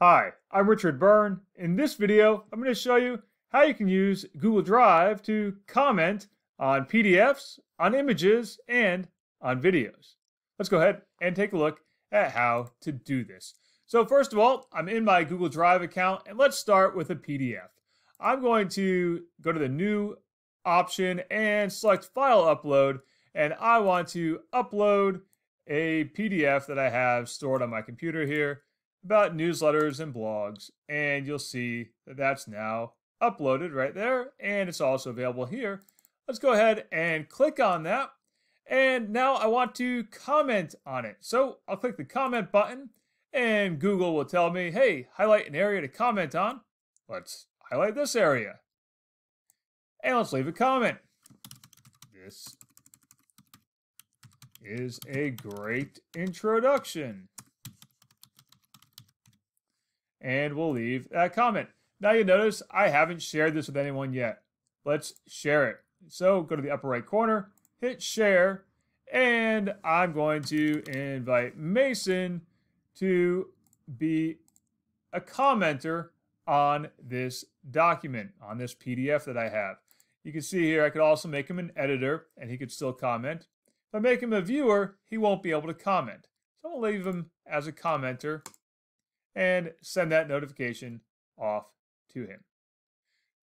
Hi, I'm Richard Byrne. In this video, I'm going to show you how you can use Google Drive to comment on PDFs, on images, and on videos. Let's go ahead and take a look at how to do this. So first of all, I'm in my Google Drive account, and let's start with a PDF. I'm going to go to the New option and select File Upload, and I want to upload a PDF that I have stored on my computer here about newsletters and blogs. And you'll see that that's now uploaded right there. And it's also available here. Let's go ahead and click on that. And now I want to comment on it. So I'll click the comment button and Google will tell me, hey, highlight an area to comment on. Let's highlight this area. And let's leave a comment. This is a great introduction. And we'll leave that comment. Now you notice I haven't shared this with anyone yet. Let's share it. So go to the upper right corner, hit share, and I'm going to invite Mason to be a commenter on this document, on this PDF that I have. You can see here I could also make him an editor and he could still comment. If I make him a viewer, he won't be able to comment. So I'll leave him as a commenter and send that notification off to him.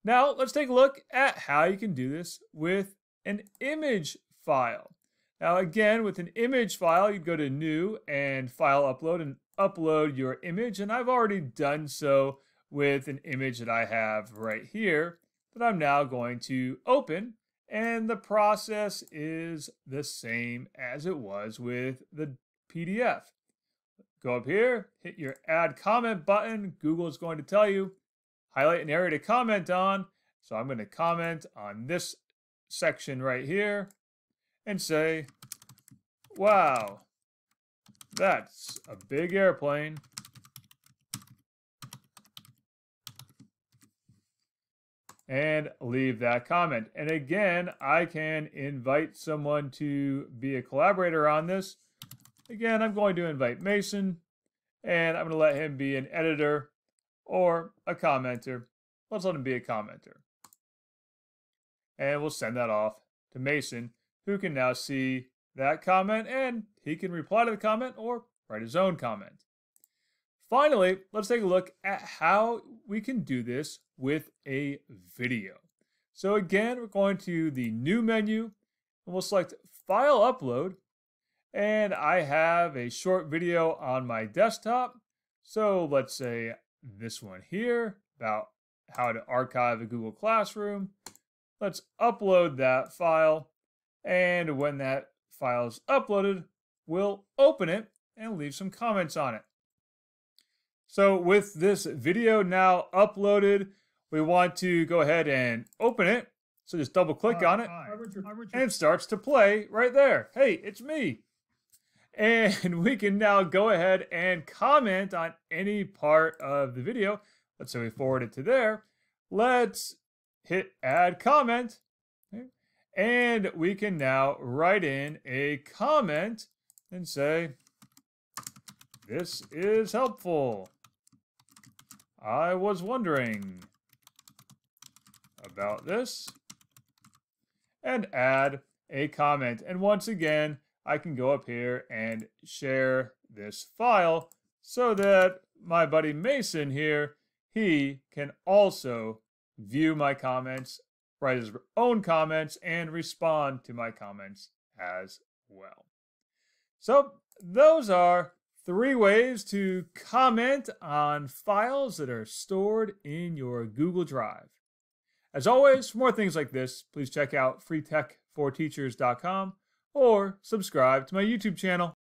Now let's take a look at how you can do this with an image file. Now again, with an image file, you'd go to New and File Upload and upload your image. And I've already done so with an image that I have right here that I'm now going to open. And the process is the same as it was with the PDF. Go up here, hit your add comment button. Google is going to tell you, highlight an area to comment on. So I'm going to comment on this section right here and say, wow, that's a big airplane. and leave that comment. And again, I can invite someone to be a collaborator on this. Again, I'm going to invite Mason, and I'm going to let him be an editor or a commenter. Let's let him be a commenter. And we'll send that off to Mason, who can now see that comment, and he can reply to the comment or write his own comment. Finally, let's take a look at how we can do this with a video. So again, we're going to the new menu and we'll select file upload. And I have a short video on my desktop. So let's say this one here about how to archive a Google Classroom. Let's upload that file. And when that file is uploaded, we'll open it and leave some comments on it. So with this video now uploaded, we want to go ahead and open it. So just double click on it and it starts to play right there. Hey, it's me. And we can now go ahead and comment on any part of the video. Let's say we forward it to there. Let's hit add comment. And we can now write in a comment and say, this is helpful. I was wondering about this and add a comment. And once again, I can go up here and share this file so that my buddy Mason here, he can also view my comments, write his own comments, and respond to my comments as well. So those are Three ways to comment on files that are stored in your Google Drive. As always, for more things like this, please check out freetech4teachers.com or subscribe to my YouTube channel.